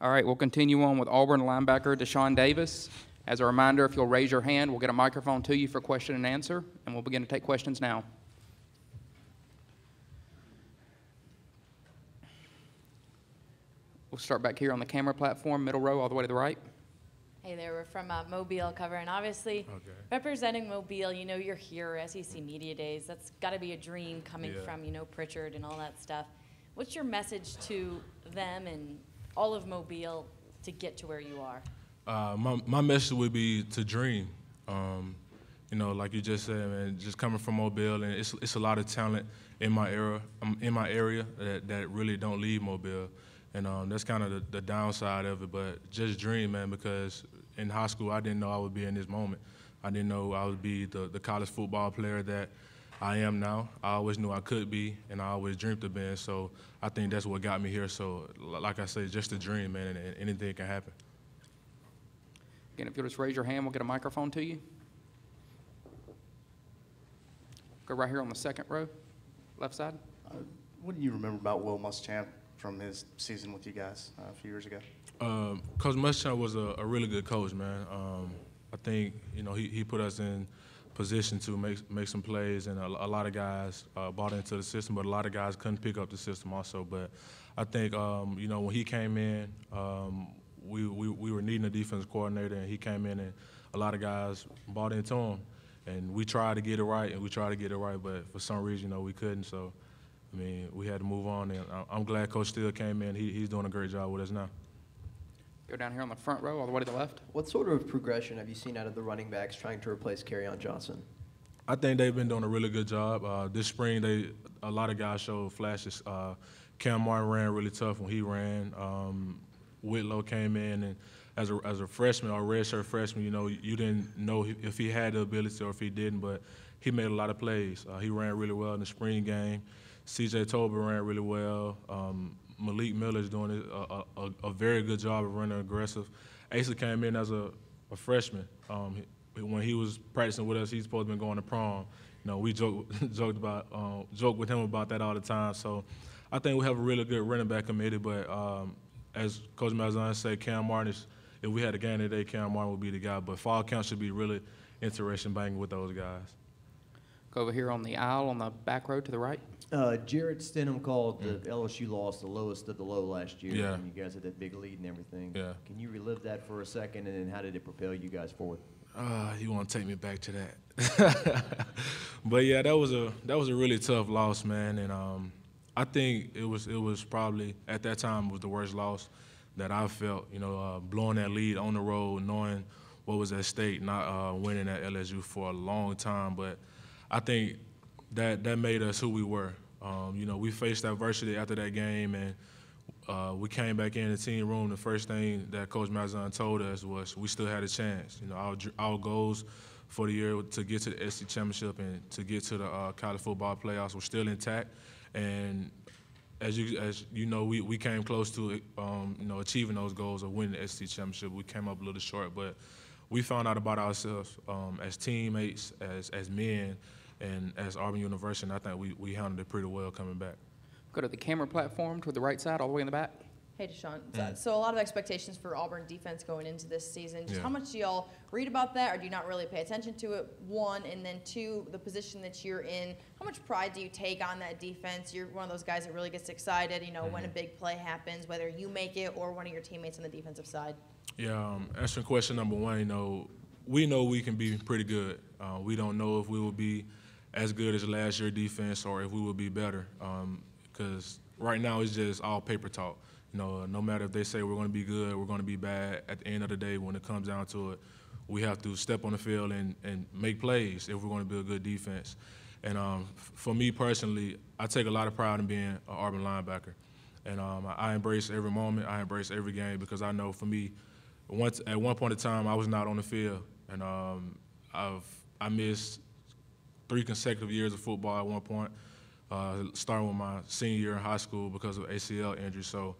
All right, we'll continue on with Auburn linebacker Deshaun Davis. As a reminder, if you'll raise your hand, we'll get a microphone to you for question and answer, and we'll begin to take questions now. We'll start back here on the camera platform, middle row, all the way to the right. Hey there, we're from uh, Mobile cover, and obviously Okay. representing Mobile, you know, you're here, SEC Media Days. That's got to be a dream coming Yeah. from, you know, Prichard and all that stuff. What's your message to them and all of Mobile to get to where you are? Uh, my my message would be to dream. Um, you know, like you just said, man, just coming from Mobile, and it's it's a lot of talent in my era, um, in my area that, that really don't leave Mobile, and um, that's kind of the, the downside of it. But just dream, man, because in high school I didn't know I would be in this moment. I didn't know I would be the, the college football player that I am now. I always knew I could be, and I always dreamed of being. So I think that's what got me here. So, like I said, just a dream, man, and, and anything can happen. Again, if you'll just raise your hand, we'll get a microphone to you. Go right here on the second row, left side. Uh, What do you remember about Will Muschamp from his season with you guys uh, a few years ago? Um, coach Muschamp was a, a really good coach, man. Um, I think you know he, he put us in position to make make some plays, and a, a lot of guys uh, bought into the system, but a lot of guys couldn't pick up the system also. But I think um, you know when he came in, um, we, we we were needing a defense coordinator, and he came in, and a lot of guys bought into him, and we tried to get it right, and we tried to get it right, but for some reason, you know, we couldn't. So. I mean, we had to move on, and I'm glad Coach Steele came in. He, he's doing a great job with us now. Go down here on the front row, all the way to the left. What sort of progression have you seen out of the running backs trying to replace Kerryon Johnson? I think they've been doing a really good job. Uh, this spring, they a lot of guys showed flashes. Uh, Kam Martin ran really tough when he ran. Um, Whitlow came in and as a as a freshman or redshirt freshman, you know, you didn't know if he had the ability or if he didn't, but he made a lot of plays. Uh, he ran really well in the spring game. C.J. Tolbert ran really well. Um, Malik Miller is doing a, a, a, very good job of running aggressive. Asa came in as a, a freshman. Um, when he was practicing with us, he's supposed to be going to prom. You know, we joke, joked about, um, joke with him about that all the time. So, I think we have a really good running back committee. But um, as Coach Malzahn said, Kam Martin is, if we had a game today, Kam Martin would be the guy. But fall count should be really interesting banging with those guys. Go over here on the aisle on the back row to the right. Uh, Jarrett Stidham called the LSU loss the lowest of the low last year. Yeah. And you guys had that big lead and everything. Yeah. Can you relive that for a second, and then how did it propel you guys forward? Uh, you want to take me back to that? but yeah, that was a that was a really tough loss, man. And um, I think it was it was probably at that time was the worst loss that I felt. You know, uh, blowing that lead on the road, knowing what was at stake, not uh, winning at LSU for a long time. But I think that that made us who we were. Um, you know, we faced adversity after that game, and uh, we came back in the team room. The first thing that Coach Malzahn told us was we still had a chance. You know, our, our goals for the year to get to the SEC championship and to get to the uh, college football playoffs were still intact. And as you as you know, we, we came close to um, you know achieving those goals of winning the SEC championship. We came up a little short, but we found out about ourselves um, as teammates, as as men, and as Auburn University. And I think we, we handled it pretty well coming back. Go to the camera platform toward the right side, all the way in the back. Hey, Deshaun. So- So a lot of expectations for Auburn defense going into this season. Just Yeah. how much do y'all read about that, or do you not really pay attention to it? One, and then two, the position that you're in. How much pride do you take on that defense? You're one of those guys that really gets excited. You know, when Mm-hmm. a big play happens, whether you make it or one of your teammates on the defensive side. Yeah, um, answering question number one, you know, we know we can be pretty good. Uh, we don't know if we will be as good as last year defense or if we will be better. Because right now it's just all paper talk. You know, no matter if they say we're going to be good, we're going to be bad. At the end of the day, when it comes down to it, we have to step on the field and, and make plays if we're going to be a good defense. And um, for me personally, I take a lot of pride in being an Auburn linebacker. And um, I I embrace every moment. I embrace every game because I know for me, once at one point in time, I was not on the field, and um, I've I missed three consecutive years of football at one point, uh, starting with my senior year in high school because of ACL injury. So,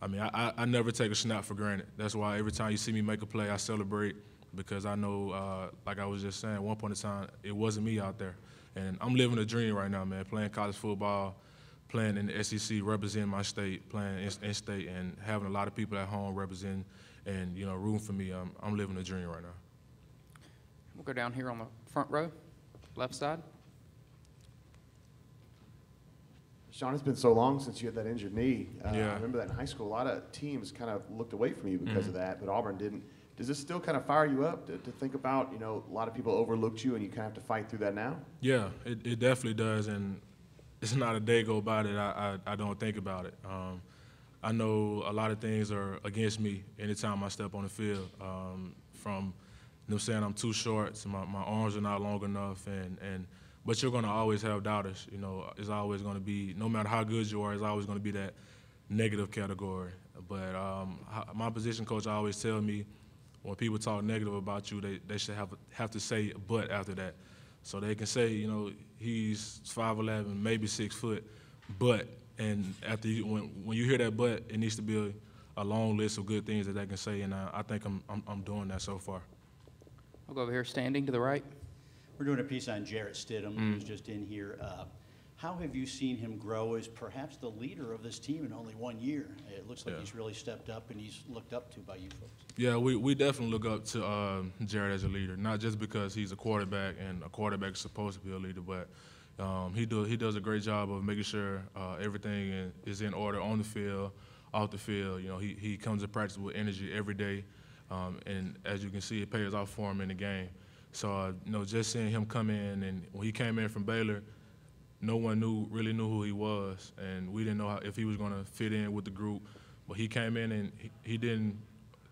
I mean, I, I, never take a snap for granted. That's why every time you see me make a play, I celebrate because I know, uh, like I was just saying, one point in time, it wasn't me out there. And I'm living a dream right now, man, playing college football, playing in the SEC, representing my state, playing in, in state, and having a lot of people at home representing and you know rooting for me. I'm, I'm living a dream right now. We'll go down here on the front row, left side. Sean, it's been so long since you had that injured knee. Uh, Yeah. I remember that in high school. A lot of teams kind of looked away from you because Mm-hmm. of that, but Auburn didn't. Does this still kind of fire you up to, to think about, you know, a lot of people overlooked you and you kind of have to fight through that now? Yeah, it, it definitely does, and it's not a day go by that I, I, I don't think about it. Um, I know a lot of things are against me anytime I step on the field. Um, from them saying I'm too short, to my, my arms are not long enough, and, and but you're gonna always have doubters. You know, it's always gonna be no matter how good you are, it's always gonna be that negative category. But um, my position coach always tell me when people talk negative about you, they, they should have have to say but after that. So they can say, you know, he's 5'11", maybe six foot, but and after you, when when you hear that but, it needs to be a, a long list of good things that they can say, and I, I think I'm, I'm I'm doing that so far. I'll go over here, standing to the right. We're doing a piece on Jarrett Stidham, who's just in here. Uh, How have you seen him grow as perhaps the leader of this team in only one year? It looks like Yeah. he's really stepped up and he's looked up to by you folks. Yeah, we, we definitely look up to uh, Jarrett as a leader, not just because he's a quarterback and a quarterback is supposed to be a leader, but um, he do he does a great job of making sure uh, everything in, is in order on the field, off the field. You know, he, he comes to practice with energy every day, um, and as you can see, it pays off for him in the game. So uh, you know, just seeing him come in and when he came in from Baylor, no one knew really knew who he was, and we didn't know how, if he was going to fit in with the group. But he came in and he, he didn't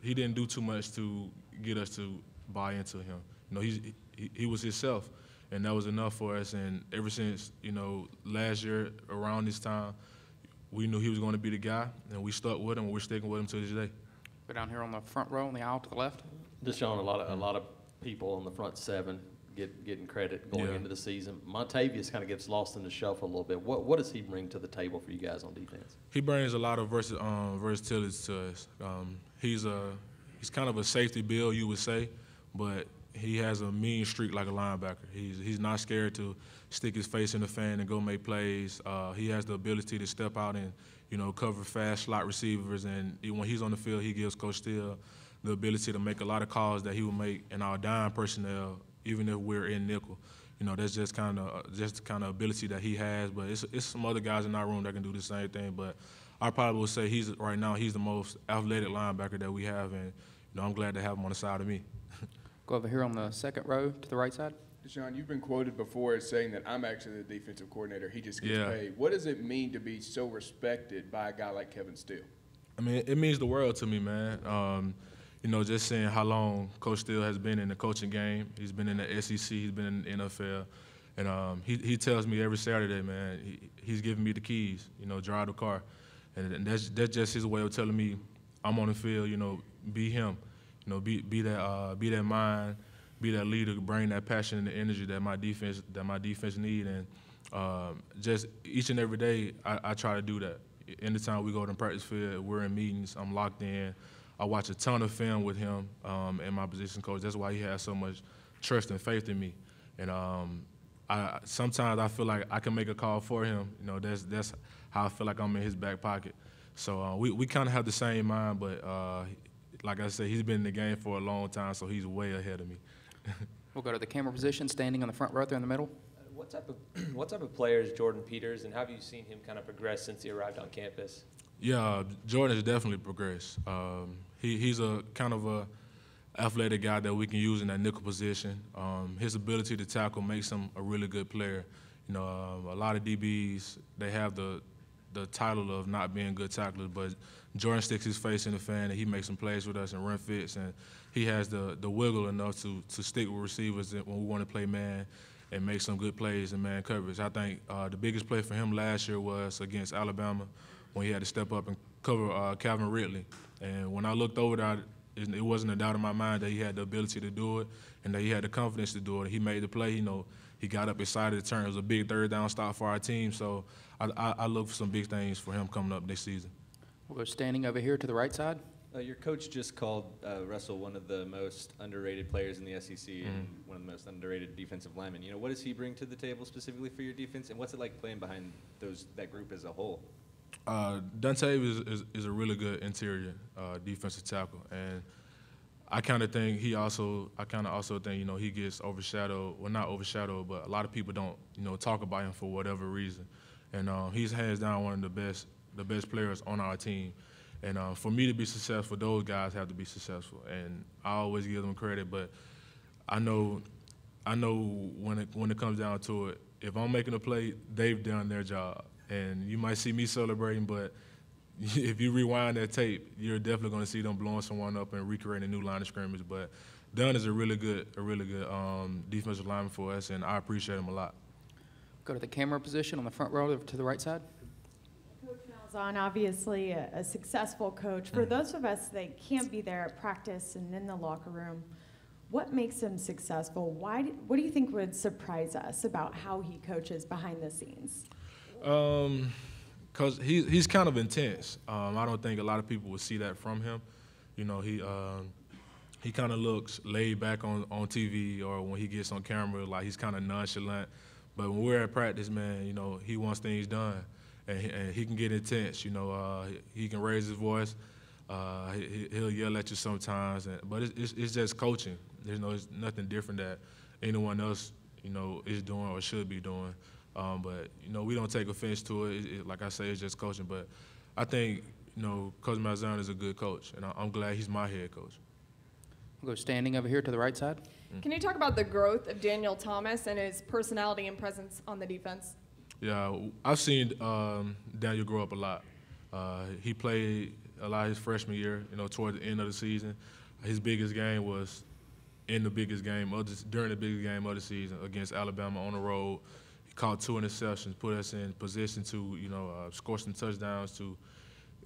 he didn't do too much to get us to buy into him. You know, he's, he he was himself, and that was enough for us. And ever since you know last year around this time, we knew he was going to be the guy, and we stuck with him. and We're sticking with him to this day. Go down here on the front row, on the aisle to the left. Deshaun, a lot of, a lot of people on the front seven get, getting credit going Yeah. into the season. Montavious kind of gets lost in the shuffle a little bit. What, what does he bring to the table for you guys on defense? He brings a lot of versi- um, versatility to us. Um, he's a he's kind of a safety bill, you would say, but he has a mean streak like a linebacker. He's he's not scared to stick his face in the fan and go make plays. Uh, he has the ability to step out and you know cover fast slot receivers, and when he's on the field, he gives Coach Steele the ability to make a lot of calls that he would make in our dime personnel, even if we're in nickel. You know, that's just kind of just the kind of ability that he has. But it's, it's some other guys in our room that can do the same thing. But I probably would say he's right now he's the most athletic linebacker that we have, and you know I'm glad to have him on the side of me. Go over here on the second row to the right side. Deshaun, you've been quoted before as saying that I'm actually the defensive coordinator. He just gets Yeah. paid. What does it mean to be so respected by a guy like Kevin Steele? I mean, it means the world to me, man. Um, you know, just seeing how long Coach Steele has been in the coaching game. He's been in the SEC. He's been in the NFL. And um, he, he tells me every Saturday, man, he, he's giving me the keys, you know, drive the car. And, and that's, that's just his way of telling me I'm on the field, you know, be him. You know, be, be, that, uh, be that mind, be that leader, bring that passion and the energy that my defense, that my defense need. And um, just each and every day, I, I try to do that. Anytime we go to the practice field, we're in meetings, I'm locked in. I watch a ton of film with him um, and my position coach. That's why he has so much trust and faith in me. And um, I, sometimes I feel like I can make a call for him. You know, that's that's how I feel like I'm in his back pocket. So uh, we, we kind of have the same mind, but uh, like I said, he's been in the game for a long time, so he's way ahead of me. We'll go to the camera position, standing on the front row there in the middle. What type of what type of player is Jordan Peters, and how have you seen him kind of progress since he arrived on campus? Yeah, Jordan has definitely progressed. Um, he, he's a kind of a athletic guy that we can use in that nickel position. Um, his ability to tackle makes him a really good player. You know, um, a lot of DBs they have the the title of not being good tacklers, but Jordan sticks his face in the fan and he makes some plays with us and run fits, and he has the the wiggle enough to to stick with receivers when we want to play man and make some good plays in man coverage. I think uh, the biggest play for him last year was against Alabama when he had to step up and cover uh, Calvin Ridley. And when I looked over that, it, it wasn't a doubt in my mind that he had the ability to do it and that he had the confidence to do it. He made the play. You know, he got up excited to turn. It was a big third down stop for our team. So I, I, I look for some big things for him coming up this season. We'll go standing over here to the right side. Uh, your coach just called uh, Russell one of the most underrated players in the SEC and one of the most underrated defensive linemen. You know, what does he bring to the table specifically for your defense, and what's it like playing behind those that group as a whole? Uh, Dante is, is, is a really good interior uh, defensive tackle, and I kind of think he also, I kind of also think you know he gets overshadowed, well not overshadowed, but a lot of people don't you know talk about him for whatever reason, and uh, he's hands down one of the best, the best players on our team, and uh, for me to be successful, those guys have to be successful, and I always give them credit, but I know, I know when it when it comes down to it, if I'm making a play, they've done their job, and you might see me celebrating, but if you rewind that tape, you're definitely going to see them blowing someone up and recreating a new line of scrimmage. But Dunn is a really good, a really good um, defensive lineman for us, and I appreciate him a lot. Go to the camera position on the front row to the right side. Coach Malzahn, obviously a, a successful coach. For those of us that can't be there at practice and in the locker room, what makes him successful? Why? Do, what do you think would surprise us about how he coaches behind the scenes? Um, cause he's he's kind of intense. Um, I don't think a lot of people would see that from him. You know, he um, he kind of looks laid back on on TV or when he gets on camera, like he's kind of nonchalant. But when we're at practice, man, you know, he wants things done, and he, and he can get intense. You know, uh, he, he can raise his voice. Uh, he, he'll yell at you sometimes, and, but it's, it's, it's just coaching. There's no, it's nothing different that anyone else, you know, is doing or should be doing. Um, but you know, we don't take offense to it. It, it. Like I say, it's just coaching. But I think you know, Coach Malzahn is a good coach, and I, I'm glad he's my head coach. We'll go standing over here to the right side. Can you talk about the growth of Daniel Thomas and his personality and presence on the defense? Yeah, I've seen um, Daniel grow up a lot. Uh, he played a lot his freshman year. You know, toward the end of the season, his biggest game was in the biggest game of the, during the biggest game of the season against Alabama on the road. Caught two interceptions, put us in position to you know uh, score some touchdowns to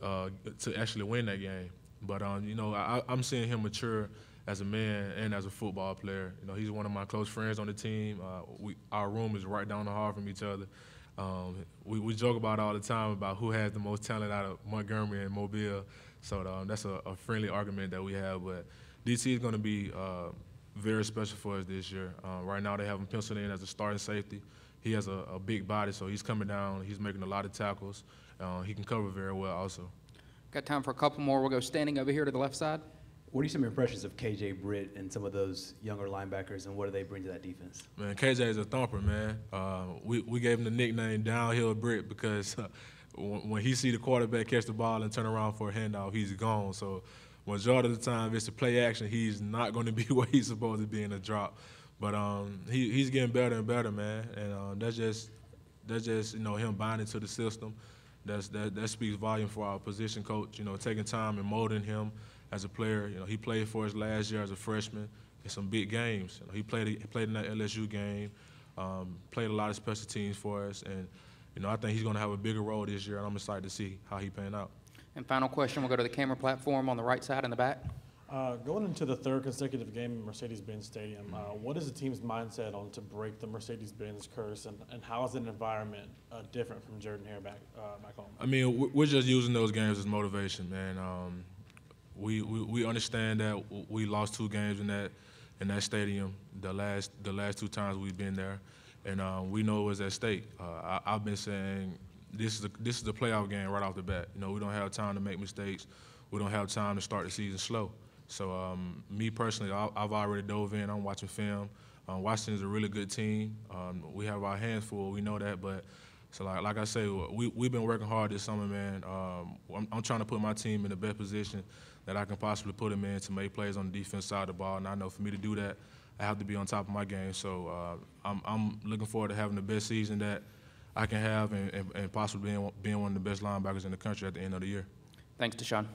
uh, to actually win that game. But um, you know, I, I'm seeing him mature as a man and as a football player. You know, he's one of my close friends on the team. Uh, we, our room is right down the hall from each other. Um, we, we joke about all the time about who has the most talent out of Montgomery and Mobile. So um, that's a, a, friendly argument that we have. But DC is going to be uh, very special for us this year. Uh, right now they have him penciled in as a starting safety. He has a, a big body, so he's coming down. He's making a lot of tackles. Uh, he can cover very well also. Got time for a couple more. We'll go standing over here to the left side. What are some impressions of KJ Britt and some of those younger linebackers, and what do they bring to that defense? Man, KJ is a thumper, man. Uh, we, we gave him the nickname Downhill Britt because uh, when he see the quarterback catch the ball and turn around for a handoff, he's gone. So majority of the time, it's a play action. He's not going to be where he's supposed to be in a drop. But um, he, he's getting better and better, man. And uh, that's just that's just you know him buying into the system. That's that that speaks volume for our position coach. You know, taking time and molding him as a player. You know, he played for us last year as a freshman in some big games. You know, he played he played in that LSU game, um, played a lot of special teams for us, and you know I think he's going to have a bigger role this year, and I'm excited to see how he pan out. And final question, we'll go to the camera platform on the right side in the back. Uh, going into the third consecutive game in Mercedes-Benz Stadium, uh, what is the team's mindset on to break the Mercedes-Benz curse, and, and how is the environment uh, different from Jordan-Hare back uh, back home? I mean, we're just using those games as motivation, man. Um, we, we, we understand that we lost two games in that in that stadium the last the last two times we've been there, and um, we know it was at stake. Uh, I, have been saying this is a, this is a playoff game right off the bat. You know, we don't have time to make mistakes. We don't have time to start the season slow. So um, me personally, I, have already dove in. I'm watching film. Um, Washington's a really good team. Um, we have our hands full. We know that, but so like like I say, we we've been working hard this summer, man. Um, I'm, I'm, trying to put my team in the best position that I can possibly put them in to make plays on the defense side of the ball. And I know for me to do that, I have to be on top of my game. So uh, I'm I'm looking forward to having the best season that I can have and, and, and possibly being, being one of the best linebackers in the country at the end of the year. Thanks, Deshaun.